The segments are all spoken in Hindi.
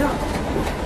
Yeah.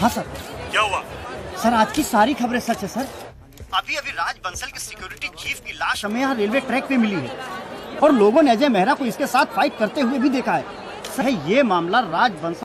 हाँ सर। क्या हुआ? सर आज की सारी खबरें सच है सर। अभी अभी राज बंसल के सिक्योरिटी चीफ की लाश हमें यहाँ रेलवे ट्रैक पे मिली है। और लोगों ने अजय मेहरा को इसके साथ फाइट करते हुए भी देखा है। सर ये मामला राज बंसल